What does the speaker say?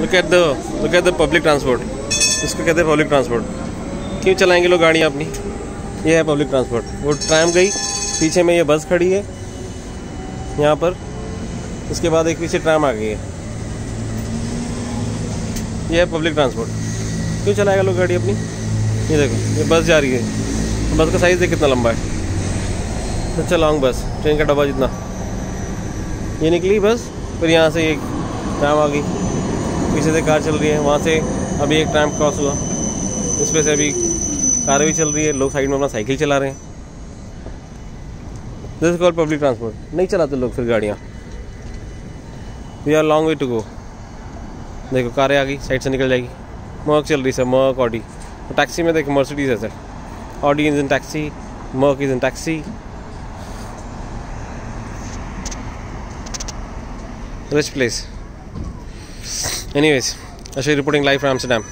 Look at the look at the public transport इसको कहते हैं पब्लिक ट्रांसपोर्ट क्यों चलाएँगे लोग गाड़ियाँ अपनी? ये है पब्लिक ट्रांसपोर्ट वो ट्रैम गई, पीछे में ये बस खड़ी है, यहाँ पर. इसके बाद एक पीछे ट्रैम आ गई है. ये है पब्लिक ट्रांसपोर्ट क्यों चलाएगा लोग गाड़ी अपनी? ये देखो, ये बस जा रही है. बस का साइज़ देख कितना लंबा है. अच्छा लॉन्ग बस ट्रेन का डब्बा जितना. ये निकली बस फिर यहाँ से एक ट्रैम आ गई. पीछे से कार चल रही है, वहाँ से अभी एक ट्रैम क्रॉस हुआ। इस पर से अभी कार भी चल रही है, लोग साइड में अपना साइकिल चला रहे हैं। दिस कॉल पब्लिक ट्रांसपोर्ट नहीं चलाते लोग फिर गाड़ियाँ। We are long way to go देखो, कारें आ गई साइड से निकल जाएगी। मर्क चल रही सर मर्क ऑडी टैक्सी में देखो मर्सिडीज है sir Audi is in taxi Merc is in taxi rich place. Anyways actually reporting live from amsterdam